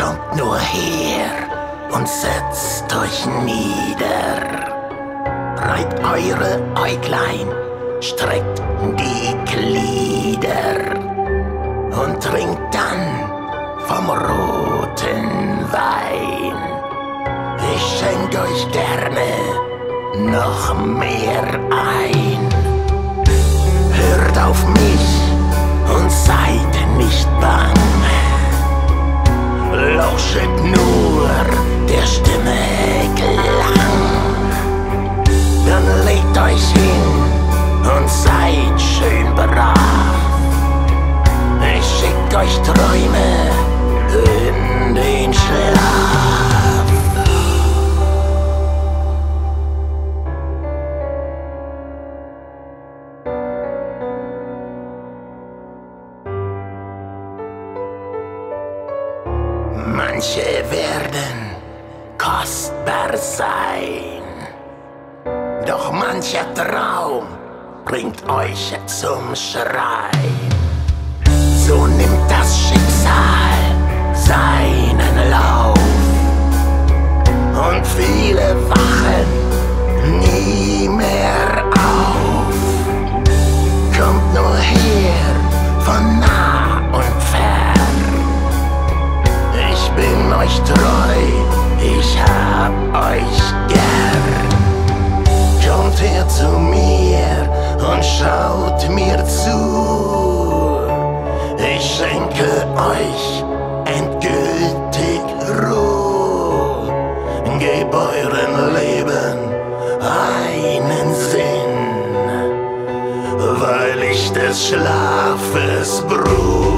Kommt nur her und setzt euch nieder. Reibt eure Äuglein, streckt die Glieder und trinkt dann vom roten Wein. Ich schenk euch gerne noch mehr ein. Hört auf mich Manche werden kostbar sein, doch mancher Traum bringt euch zum Schreien. So nimmt das Schicksal seinen Lauf und viele wachen nie mehr auf. Kommt nur her von nah euch treu, ich hab euch gern. Kommt her zu mir und schaut mir zu. Ich schenke euch endgültig Ruhe. Gebt euren Leben einen Sinn, weil ich des Schlafes Brut